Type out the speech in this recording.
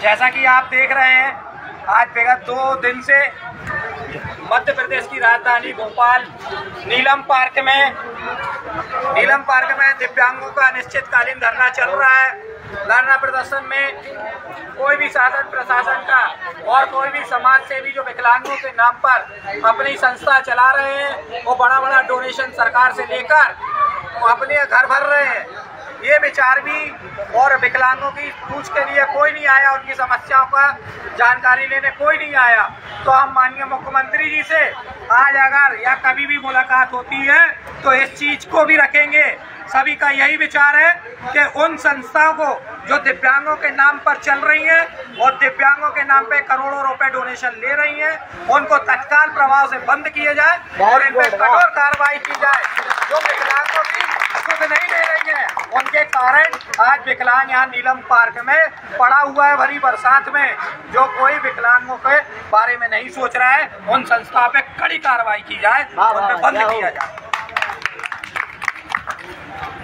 जैसा कि आप देख रहे हैं, आज विगत दो दिन से मध्य प्रदेश की राजधानी भोपाल, नीलम पार्क में, नीलम पार्क में दिव्यांगों का अनिश्चितकालीन धरना चल रहा है। धरना प्रदर्शन में कोई भी शासन, प्रशासन का और कोई भी समाज सेवी जो विकलांगों के नाम पर अपनी संस्था चला रहे हैं, वो बड़ा बड़ा डोनेशन सरकार से लेकर अपने घर भर रहे हैं। ये विचार भी और विकलांगों की पूछ के लिए कोई नहीं आया उनकी समस्याओं का जानकारी लेने कोई नहीं आया। तो हम माननीय मुख्यमंत्री जी से आज अगर या कभी भी मुलाकात होती है तो इस चीज़ को भी रखेंगे। सभी का यही विचार है कि उन संस्थाओं को जो दिव्यांगों के नाम पर चल रही हैं और दिव्यांगों के नाम पे करोड़ों रुपए डोनेशन ले रही हैं उनको तत्काल प्रभाव से बंद किए जाए और इन पर कठोर कार्रवाई की जाए। जो विकलांगों की सुध नहीं ले रही है। उनके कारण आज विकलांग यहाँ नीलम पार्क में पड़ा हुआ है भरी बरसात में जो कोई विकलांगों के बारे में नहीं सोच रहा है। उन संस्थाओं पे कड़ी कार्रवाई की जाए उन पे बंद किया जाए।